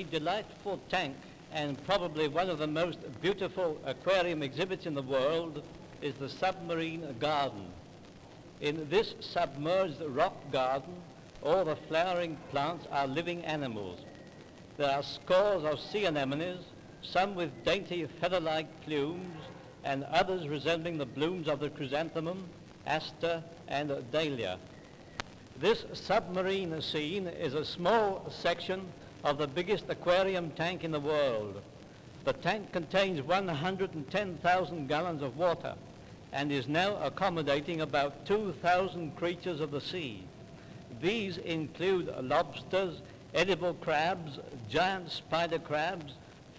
A delightful tank and probably one of the most beautiful aquarium exhibits in the world is the submarine garden. In this submerged rock garden, all the flowering plants are living animals. There are scores of sea anemones, some with dainty feather-like plumes, and others resembling the blooms of the chrysanthemum, aster, and dahlia. This submarine scene is a small section of the biggest aquarium tank in the world. The tank contains 110,000 gallons of water and is now accommodating about 2,000 creatures of the sea. These include lobsters, edible crabs, giant spider crabs,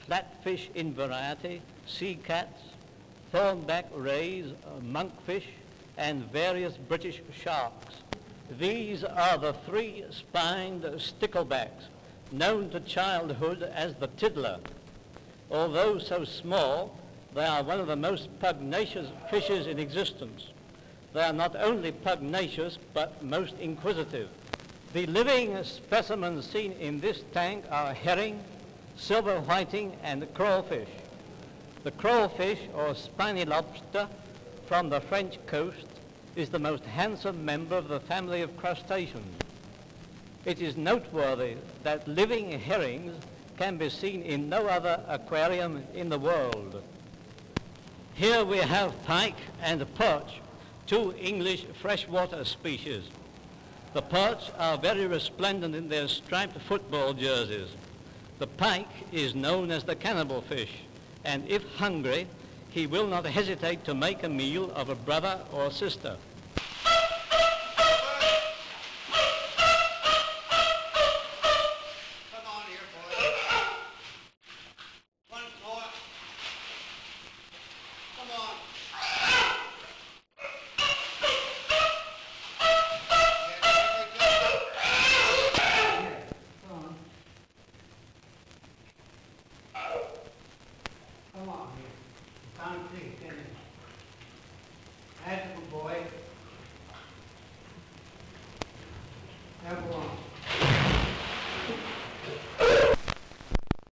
flatfish in variety, sea cats, thornback rays, uh, monkfish, and various British sharks. These are the three-spined sticklebacks, known to childhood as the tiddler. Although so small, they are one of the most pugnacious fishes in existence. They are not only pugnacious, but most inquisitive. The living specimens seen in this tank are herring, silver whiting, and crawfish. The crawfish, or spiny lobster, from the French coast, is the most handsome member of the family of crustaceans. It is noteworthy that living herrings can be seen in no other aquarium in the world. Here we have pike and perch, two English freshwater species. The perch are very resplendent in their striped football jerseys. The pike is known as the cannibal fish, and if hungry, he will not hesitate to make a meal of a brother or sister. conflict in it. That's boy. Everyone.